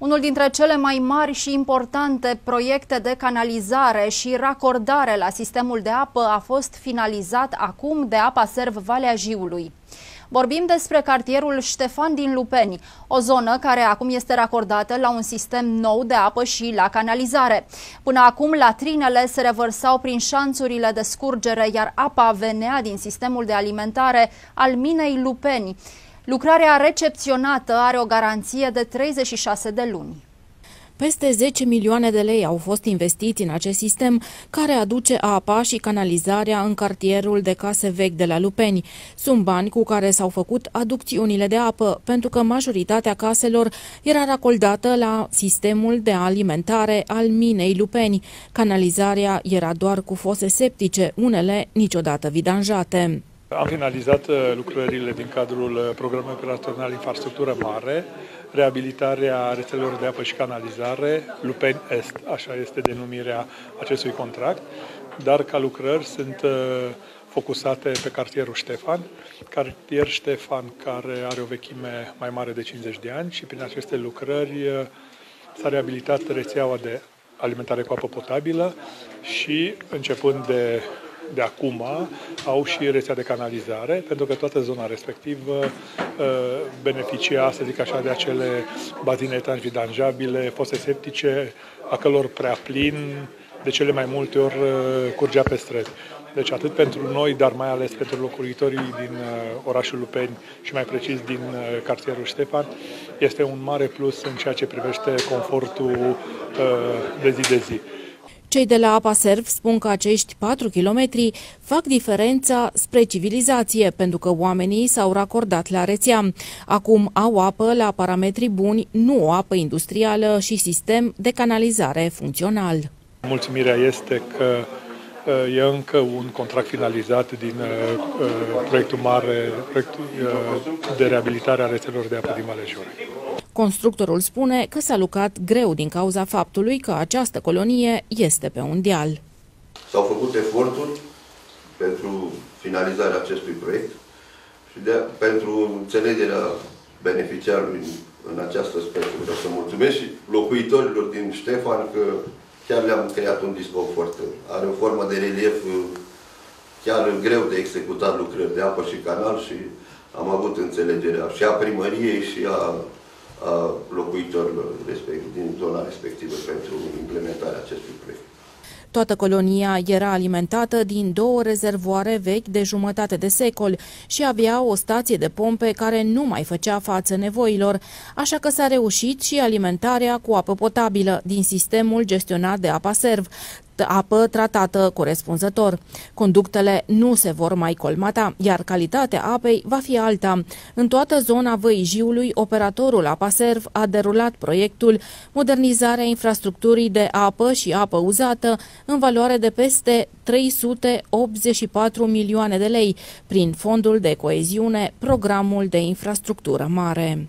Unul dintre cele mai mari și importante proiecte de canalizare și racordare la sistemul de apă a fost finalizat acum de Apa Serv Valea Jiului. Vorbim despre cartierul Ștefan din Lupeni, o zonă care acum este racordată la un sistem nou de apă și la canalizare. Până acum, latrinele se revărsau prin șanțurile de scurgere, iar apa venea din sistemul de alimentare al minei Lupeni. Lucrarea recepționată are o garanție de 36 de luni. Peste 10 milioane de lei au fost investiți în acest sistem care aduce apa și canalizarea în cartierul de case vechi de la Lupeni. Sunt bani cu care s-au făcut aducțiunile de apă, pentru că majoritatea caselor era racoldată la sistemul de alimentare al minei Lupeni. Canalizarea era doar cu fose septice, unele niciodată vidanjate. Am finalizat uh, lucrările din cadrul uh, programului operațional Infrastructură Mare, reabilitarea rețelelor de apă și canalizare, Lupeni Est, așa este denumirea acestui contract, dar ca lucrări sunt uh, focusate pe cartierul Ștefan, cartier Ștefan care are o vechime mai mare de 50 de ani și prin aceste lucrări s-a reabilitat rețeaua de alimentare cu apă potabilă și începând de de acum au și rețea de canalizare, pentru că toată zona respectivă uh, beneficia, să zic așa, de acele bazine tangidanjabile, fose septice, a călor prea plin, de cele mai multe ori uh, curgea pe străzi. Deci atât pentru noi, dar mai ales pentru locuitorii din uh, orașul Lupeni și mai precis din cartierul Ștefan, este un mare plus în ceea ce privește confortul de zi de zi. Cei de la Apa Serv spun că acești 4 kilometri fac diferența spre civilizație, pentru că oamenii s-au racordat la rețea. Acum au apă la parametri buni, nu o apă industrială și sistem de canalizare funcțional. Mulțumirea este că uh, e încă un contract finalizat din uh, uh, proiectul mare proiectul de reabilitare a rețelor de apă din Malejure. Constructorul spune că s-a lucrat greu din cauza faptului că această colonie este pe un deal. S-au făcut eforturi pentru finalizarea acestui proiect și de, pentru înțelegerea beneficiarului în această speță. Vreau să mulțumesc și locuitorilor din Ștefan că chiar le-am creat un disconfort. Are o formă de relief chiar greu de executat lucrări de apă și canal și am avut înțelegerea și a primăriei și a a locuitorilor din zona respectivă pentru implementarea acestui proiect. Toată colonia era alimentată din două rezervoare vechi de jumătate de secol și avea o stație de pompe care nu mai făcea față nevoilor, așa că s-a reușit și alimentarea cu apă potabilă din sistemul gestionat de apa serv, apă tratată corespunzător. Conductele nu se vor mai colmata, iar calitatea apei va fi alta. În toată zona Văi Jiului, operatorul Apaserv a derulat proiectul Modernizarea infrastructurii de apă și apă uzată în valoare de peste 384 milioane de lei prin fondul de coeziune, programul de infrastructură mare.